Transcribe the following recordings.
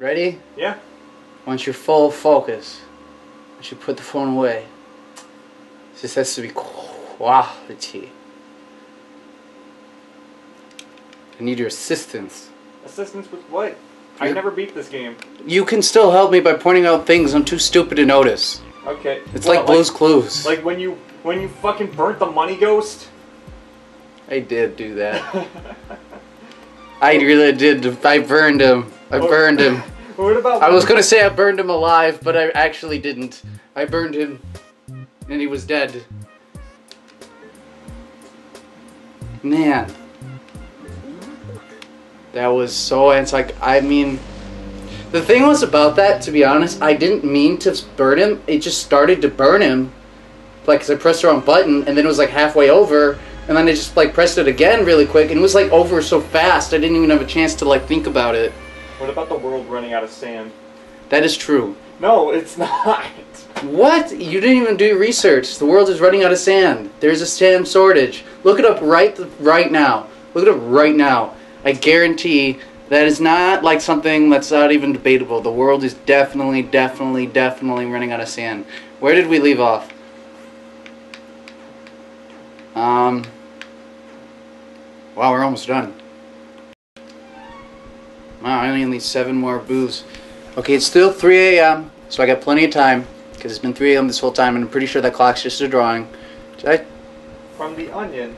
Ready? Yeah. Once you're full focus, you should put the phone away. This has to be quality. I need your assistance. Assistance with what? I You- never beat this game. You can still help me by pointing out things I'm too stupid to notice. Okay. It's Well, like Blue's Clues. Like when you when you fucking burnt the money ghost. I did do that. I really did. I burned him. I oh. burned him. what about? I was gonna say I burned him alive, but I actually didn't. I burned him, and he was dead. Man, that was so. It's like I mean, the thing was about that. To be honest, I didn't mean to burn him. It just started to burn him, like 'cause I pressed the wrong button, and then it was like halfway over, and then I just like pressed it again really quick, and it was like over so fast. I didn't even have a chance to like think about it. What about the world running out of sand? That is true. No, it's not. What? You didn't even do research. The world is running out of sand. There's a sand shortage. Look it up right right now. Look it up right now. I guarantee that is not like something that's not even debatable. The world is definitely, definitely, definitely running out of sand. Where did we leave off? Um. Wow, we're almost done. Wow, I only need seven more booths. Okay, it's still 3 a.m., so I got plenty of time because it's been 3 a.m. this whole time, and I'm pretty sure that clock's just a drawing. Did I? From the onion.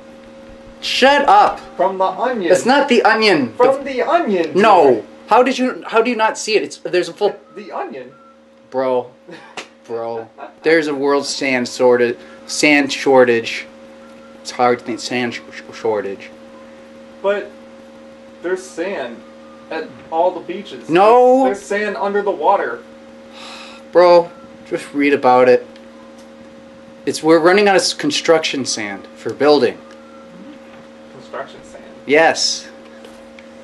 Shut up! From the onion. That's not the onion. From the onion. no. How did you? How do you not see it? It's there's a full. The onion. Bro, bro. There's a world sand shortage. Sand shortage. It's hard to think sand sh- shortage. But there's sand at all the beaches. No. There's sand under the water. Bro, just read about it. It's we're running out of construction sand for building. Construction sand. Yes.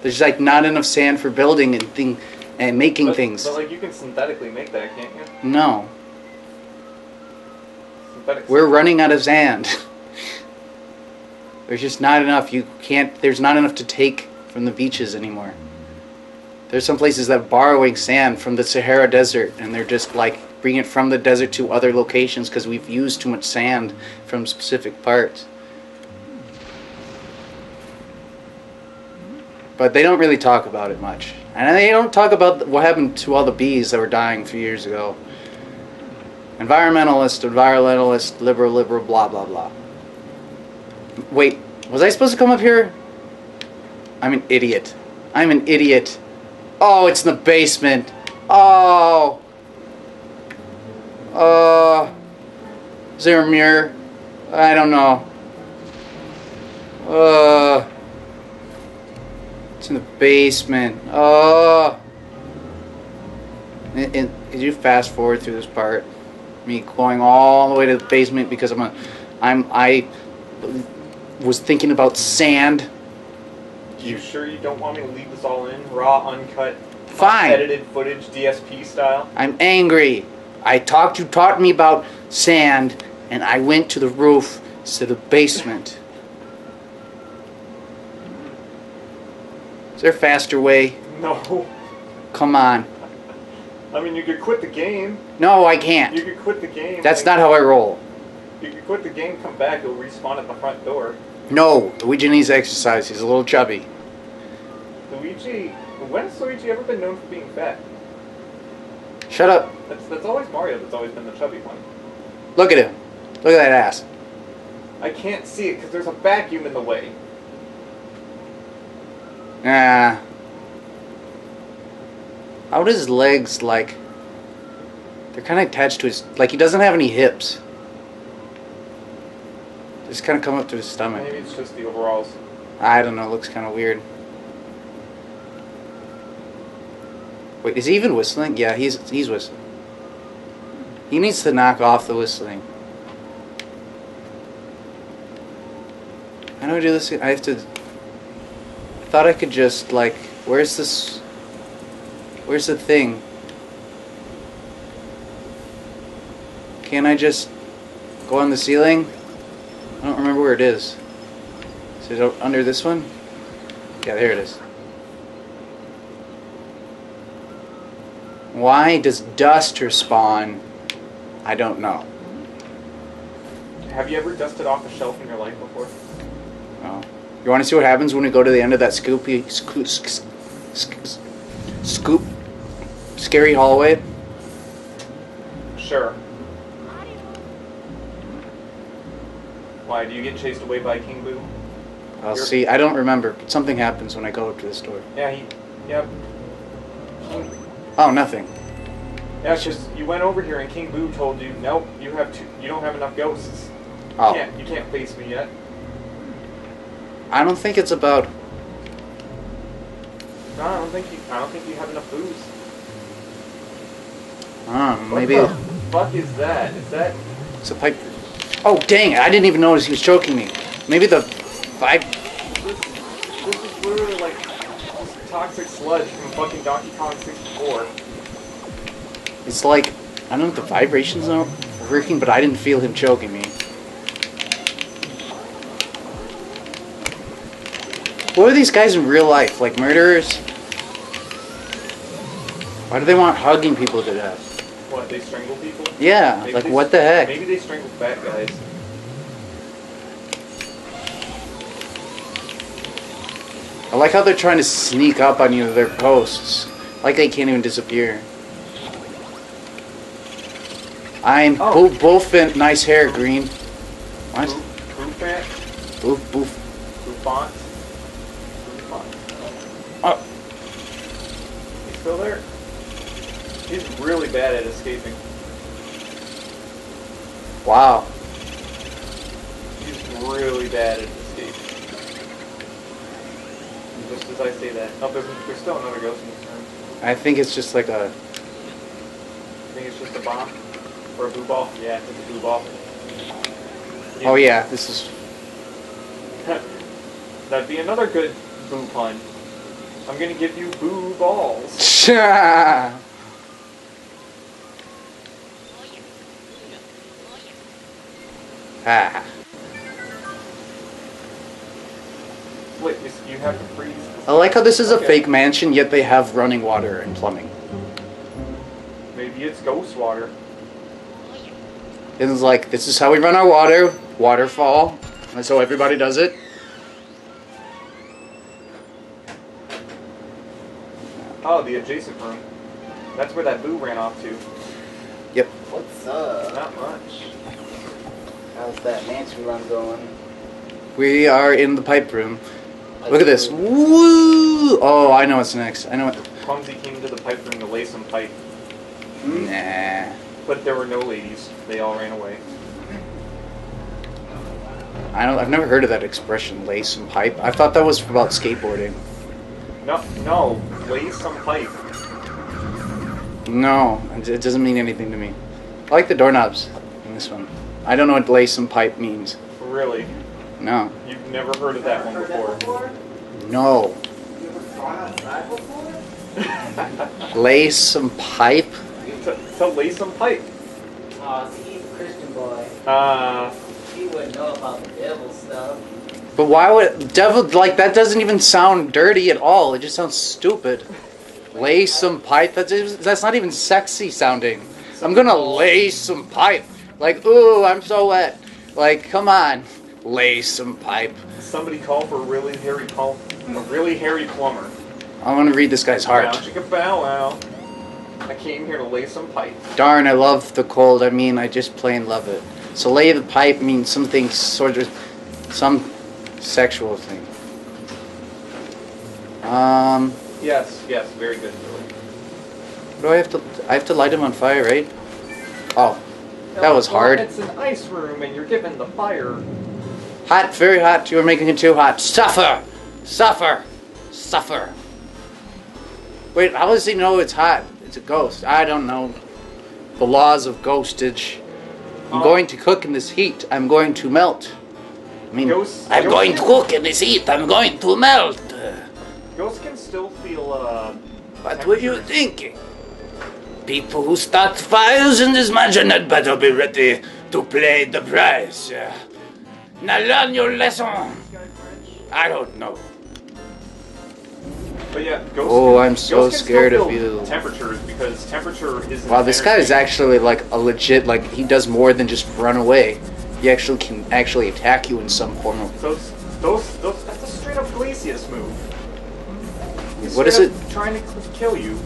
There's like not enough sand for building and thing and making But, things. but like you can synthetically make that, can't you? no. Synthetic. We're running out of sand. there's just not enough. You can't there's not enough to take from the beaches anymore. There's some places that are borrowing sand from the Sahara Desert and they're just like bringing it from the desert to other locations because we've used too much sand from specific parts. But they don't really talk about it much. And they don't talk about what happened to all the bees that were dying a few years ago. Environmentalist, environmentalist, liberal, liberal, blah, blah, blah. Wait, was I supposed to come up here? I'm an idiot. I'm an idiot. Oh, it's in the basement. Oh. Uh. Is there a mirror? I don't know. Uh. It's in the basement. Oh. And, and could you fast forward through this part? Me going all the way to the basement because I'm a, I'm I was thinking about sand. You sure you don't want me to leave this all in? Raw, uncut, Fine. edited footage, DSP style? I'm angry. I talked. You taught me about sand, and I went to the roof to the basement. Is there a faster way? No. Come on. I mean, you could quit the game. No, I can't. You could quit the game. That's and- not how I roll. You could quit the game, come back, it'll respawn at the front door. No, Luigi needs exercise. He's a little chubby. Luigi, when has Luigi ever been known for being fat? Shut up. That's that's always Mario. That's always been the chubby one. Look at him. Look at that ass. I can't see it because there's a vacuum in the way. Ah. How does his legs like? They're kind of attached to his. Like he doesn't have any hips. Just kind of come up to his stomach. Maybe it's just the overalls. I don't know. It looks kind of weird. Wait, is he even whistling? Yeah, he's he's whistling. He needs to knock off the whistling. I do I do this? I have to. I thought I could just like. Where's this? Where's the thing? Can I just go on the ceiling? Remember where it is. Is it under this one? Yeah, there it is. Why does dust respawn? I don't know. Have you ever dusted off a shelf in your life before? Oh. You want to see what happens when we go to the end of that scoopy scoop, scoop, scoop scary hallway? Sure. Why, do you get chased away by King Boo? I'll You're- see. I don't remember. but Something happens when I go up to this door. Yeah, he. Yep. Oh, nothing. Yeah, just you went over here and King Boo told you, nope, you have two, you don't have enough ghosts. You Oh, can't, you can't face me yet. I don't think it's about. No, I don't think you, I don't think you have enough Boos. Oh, maybe What the fuck is that? Is that? it's a pipe. Oh, dang it! I didn't even notice he was choking me. Maybe the five... This, this is literally like toxic sludge from fucking Donkey Kong 64. It's like I don't know if the vibrations are working, but I didn't feel him choking me. What are these guys in real life? Like murderers? Why do they want hugging people to death? What? They strangle people? Yeah, Maybe like what the heck? Maybe they strangle fat guys. I like how they're trying to sneak up on you with their posts. Like they can't even disappear. I'm Oh. boof boofing nice hair, green. What? Boo, boo? Boof boof. Bouffant? Bouffant. Oh, He's still there. He's really bad at escaping. wow. He's really bad at escaping. Just as I say that. Oh, there's, there's still another ghost in this room. I think it's just like a. I think it's just a bomb. Or a boo ball. Yeah, it's a boo ball. Oh yeah, this is. That'd be another good boo pun. I'm gonna give you boo balls. ah. Wait, you, you have to freeze. I like how this is a fake mansion, yet they have running water and plumbing. Maybe it's ghost water. It's like this is how we run our water, waterfall. That's how everybody does it. Oh, the adjacent room. That's where that boo ran off to. Yep. What's up? Not much. How's that mansion run going? We are in the pipe room. Look at this. Woo! Oh, I know what's next. I know what. The Clumsy came to the pipe room to lay some pipe, hmm? Hmm? Nah. but there were no ladies. They all ran away. I don't. I've never heard of that expression, lace and pipe. I thought that was about skateboarding. No, no, lay some pipe. No, it it doesn't mean anything to me. I like the doorknobs in this one. I don't know what lace and pipe means. Really? No. You've never heard of that one before. No. You ever gone outside before? Lace some pipe? to, to lay some pipe. Oh, see, he's a Christian boy. Uh, He wouldn't know about the devil stuff. But why would devil like that? Doesn't even sound dirty at all. It just sounds stupid. Lay some pipe. That's that's not even sexy sounding. I'm gonna lay some pipe. Like ooh, I'm so wet. Like come on, lay some pipe. somebody call for a really hairy plum, a really hairy plumber. I want to read this guy's heart. Bow, chicka bow wow. I came here to lay some pipe. Darn, I love the cold. I mean, I just plain love it. So lay the pipe means something sort of some sexual thing. Um, Yes, yes, very good, what do I have to? I have to light him on fire, right? Oh, That was hard. It's an ice room, and you're given the fire. hot, very hot. You are making it too hot. Suffer, suffer, suffer. Wait, how does he know it's hot? It's a ghost. I don't know the laws of ghostage. I'm Oh. going to cook in this heat. I'm going to melt. I mean, Ghosts- I'm ghosts going to cook in this heat. I'm going to melt. Ghosts can still feel. Uh, What were you thinking? People who start fires in this mansion had better be ready to pay the price. Uh, Now learn your lesson. I don't know. But yeah, Ghost. Oh, can- I'm so Ghost can still scared of you. Temperatures because temperature is. Wow, this guy is actually like a legit like he does more than just run away. He actually can actually attack you in some form of. Those, those, those. That's a straight up Glacius move. He's What is it? Trying to kill you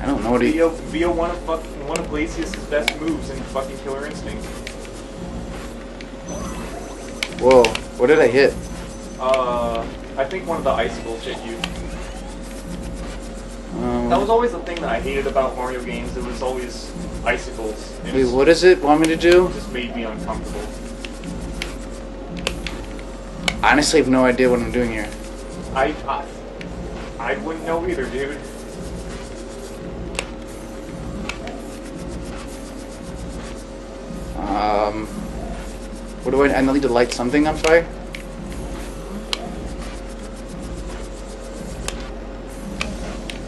I don't know what he. via one of fuck, one of Glacius' best moves in fucking Killer Instinct. Whoa! What did I hit? Uh, I think one of the icicles hit you. Um, That was always the thing that I hated about Mario games. It was always icicles. It wait, what does it want me to do? just made me uncomfortable. Honestly, I have no idea what I'm doing here. I, I, I wouldn't know either, dude. Um, what do I? I need to light something on fire.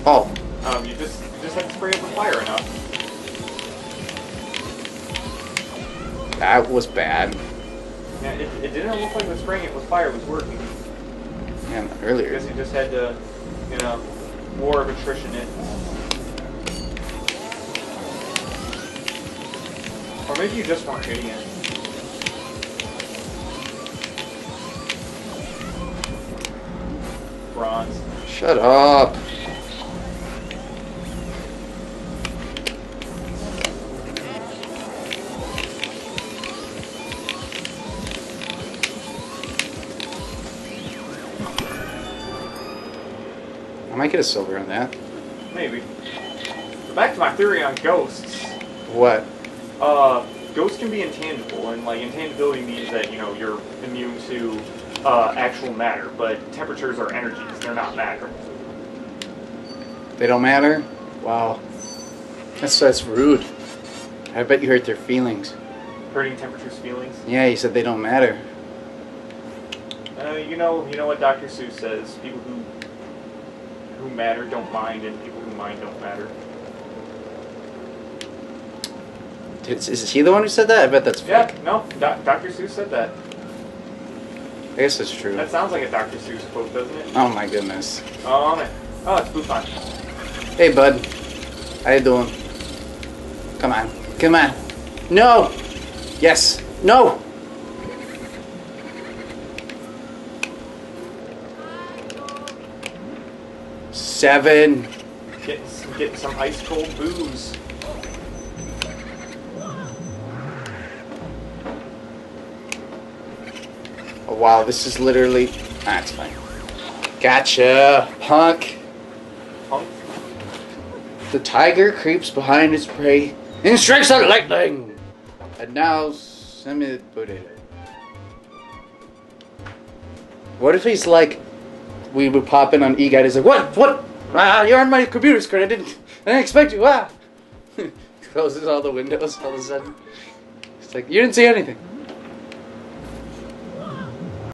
Oh, Um, you just, you just have to spray it with fire enough. that was bad. Yeah, it, it didn't look like the spraying it with fire was working. I earlier. guess you just had to, you know, war of attrition it. Or maybe you just weren't hitting it. Bronze. Shut up. I might get a silver on that. Maybe. But back to my theory on ghosts. What? Uh, ghosts can be intangible, and like intangibility means that you know you're immune to uh, actual matter, but temperatures are energies; they're not matter. They don't matter? Wow. That's that's rude. I bet you hurt their feelings. Hurting temperatures' feelings. Yeah, you said they don't matter. Uh, you know, you know what Dr. Seuss says: people who who matter don't mind, and people who mind don't matter. Is, is he the one who said that? I bet that's Yeah, fake. no, Doc Dr. Seuss said that. I guess that's true. That sounds like a Dr. Seuss quote, doesn't it? Oh my goodness. Oh man. Oh, it's Buffon. Hey, bud. How you doing? Come on. Come on. No! Yes. No! Seven. Getting, getting some ice cold booze. Wow, this is literally. Ah, fine. Gotcha, punk. Punk. The tiger creeps behind his prey and strikes out lightning. And now, semi potato. What if he's like, we would pop in on E Guide. He's like, what? What? Ah, you're on my computer screen. I didn't, I didn't expect you. Ah. Closes all the windows all of a sudden. It's like you didn't see anything.